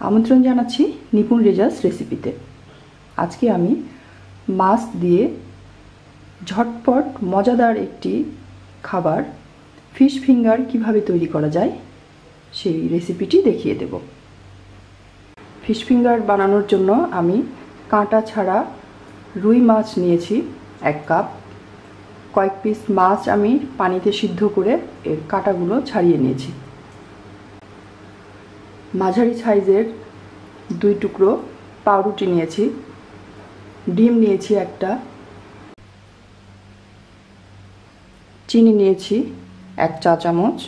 আমন্ত্রণ জানাচ্ছি নিপুণ রেজাস রেসিপিতে। আজকে আমি মাছ দিয়ে ঝটপট মজাদার একটি খাবার, ফিশ ফিঙ্গার কীভাবে তৈরি করা যায়, সেই রেসিপিটি দেখিয়ে দেব। ফিশ ফিঙ্গার বানানোর জন্য আমি কাঁটা ছাড়া রুই মাছ নিয়েছি এক কাপ। পিস মাছ আমি পানিতে সিদ্ধ করে এর কাঁটাগুলো ছাড়িয়ে নিয়েছি। মাঝারি সাইজের দুই টুকরো পাউরুটি নিয়েছি। ডিম নিয়েছি একটা। চিনি নিয়েছি এক চা চামচ।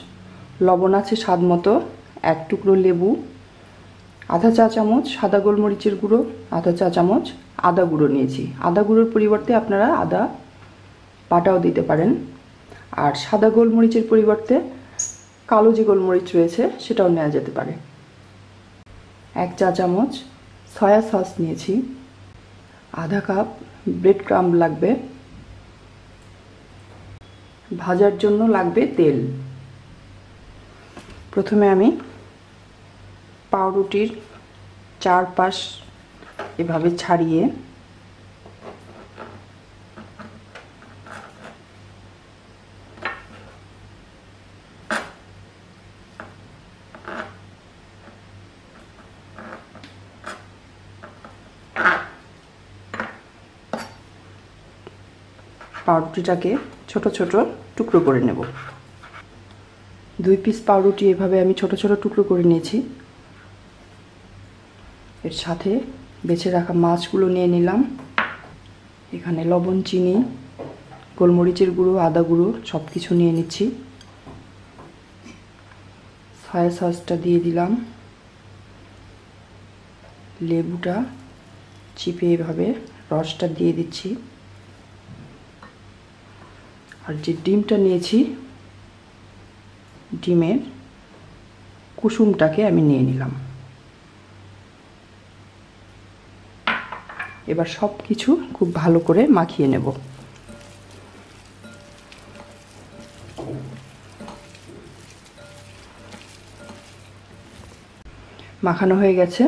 লবণ আছে স্বাদ মতো এক টুকরো লেবু। আধা চা চামচ সাদা গোলমরিচের গুঁড়ো, আধা চা চামচ আদা গুঁড়ো নিয়েছি। আদা গুঁড়োর পরিবর্তে আপনারা আদা বাটাও দিতে পারেন। আর সাদা গোলমরিচের পরিবর্তে কালো যে গোলমরিচ রয়েছে, সেটাও নেওয়া যেতে পারে। এক চা চামচ সয়া সস নিয়েছি। আধা কাপ ব্রেড ক্রাম্ব লাগবে। ভাজার জন্য লাগবে তেল। প্রথমে আমি পাউরুটির চারপাশ এভাবে ছাড়িয়ে পাউরুটিটাকে ছোট ছোট টুকরো করে নেব। দুই পিস পাউরুটি এভাবে আমি ছোট ছোট টুকরো করে নিয়েছি। এর সাথে বেছে রাখা মাছগুলো নিয়ে নিলাম। এখানে লবণ, চিনি, গোলমরিচের গুঁড়ো, আদা গুঁড়ো সব কিছু নিয়ে নিচ্ছি। সয়া সসটা দিয়ে দিলাম। লেবুটা চিপে এভাবে রসটা দিয়ে দিচ্ছি। আর যে ডিমটা নিয়েছি, ডিমের কুসুমটাকে আমি নিয়ে নিলাম। এবার সব কিছু খুব ভালো করে মাখিয়ে নেব। মাখানো হয়ে গেছে।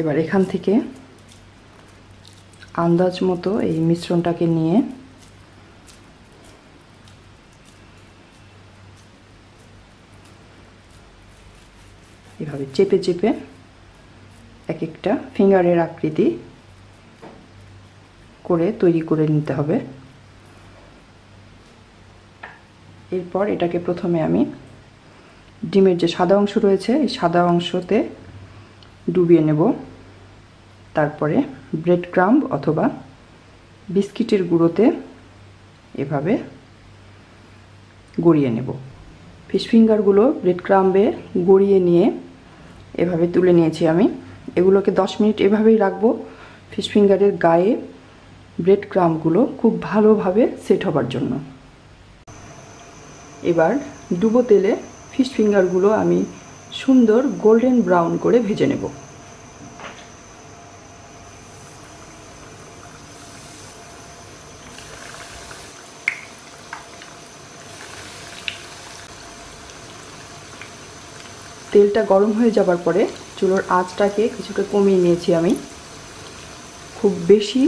এবার এখান থেকে আন্দাজ মতো এই মিশ্রণটাকে নিয়ে এভাবে চেপে চেপে এক একটা ফিঙ্গারের আকৃতি করে তৈরি করে নিতে হবে। এরপর এটাকে প্রথমে আমি ডিমের যে সাদা অংশ রয়েছে, এই সাদা অংশতে ডুবিয়ে নেব। তারপরে ব্রেড ক্রাম্ব অথবা বিস্কিটের গুঁড়োতে এভাবে গড়িয়ে নেব। ফিশ ফিঙ্গারগুলো ব্রেড ক্রাম্বে গড়িয়ে নিয়ে এভাবে তুলে নিয়েছি আমি। এগুলোকে দশ মিনিট এভাবেই রাখব। ফিশ ফিঙ্গারের গায়ে ব্রেড ক্রাম্বগুলো খুব ভালোভাবে সেট হবার জন্য। এবার ডুবো তেলে ফিশ ফিঙ্গারগুলো আমি সুন্দর গোল্ডেন ব্রাউন করে ভেজে নেব। তেলটা গরম হয়ে যাবার পরে চুলোর আঁচটাকে কিছুটা কমিয়ে নিয়েছি আমি। খুব বেশি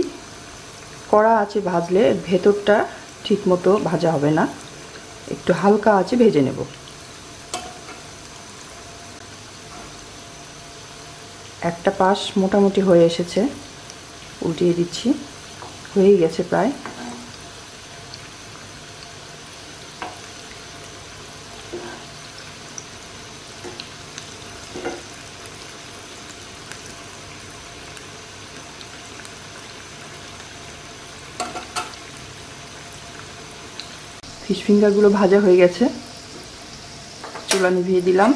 কড়া আছে ভাজলে ভেতরটা ঠিকমতো ভাজা হবে না। একটু হালকা আছে ভেজে নেব। একটা পাশ মোটামুটি হয়ে এসেছে। উল্টিয়ে দিচ্ছি। হয়েই গেছে প্রায়। ফিশ ফিঙ্গারগুলো ভাজা হয়ে গেছে। চুলা নিভিয়ে দিলাম।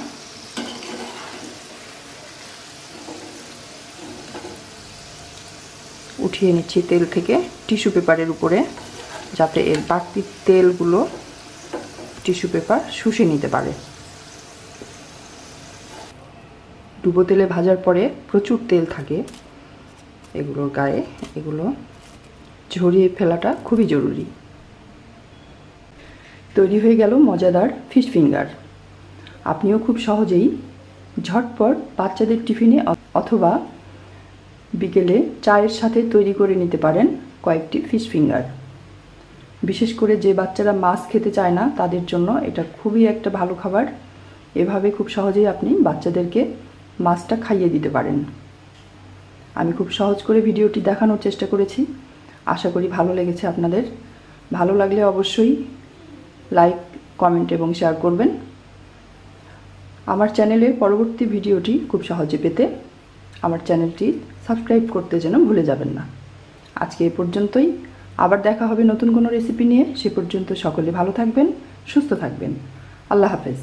উঠিয়ে নিচ্ছি তেল থেকে টিস্যু পেপারের উপরে, যাতে এর বাড়তি তেলগুলো টিস্যু পেপার শুষে নিতে পারে। ডুবো তেলে ভাজার পরে প্রচুর তেল থাকে এগুলোর গায়ে। এগুলো ঝরিয়ে ফেলাটা খুবই জরুরি। তৈরি হয়ে গেল মজাদার ফিশ ফিঙ্গার আপনিও খুব সহজেই ঝটপট বাচ্চাদের টিফিনে অথবা বিকেলে চায়ের সাথে তৈরি করে নিতে পারেন কয়েকটি ফিশ ফিঙ্গার বিশেষ করে যে বাচ্চারা মাছ খেতে চায় না, তাদের জন্য এটা খুবই একটা ভালো খাবার। এভাবে খুব সহজেই আপনি বাচ্চাদেরকে মাছটা খাইয়ে দিতে পারেন। আমি খুব সহজ করে ভিডিওটি দেখানোর চেষ্টা করেছি। আশা করি ভালো লেগেছে আপনাদের। ভালো লাগলে অবশ্যই লাইক কমেন্ট এবং শেয়ার করবেন। আমার চ্যানেলে পরবর্তী ভিডিওটি খুব সহজে পেতে আমার চ্যানেলটি সাবস্ক্রাইব করতে যেন ভুলে যাবেন না। আজকে এ পর্যন্তই। আবার দেখা হবে নতুন কোনো রেসিপি নিয়ে। সে পর্যন্ত সকলে ভালো থাকবেন, সুস্থ থাকবেন। আল্লাহ হাফেজ।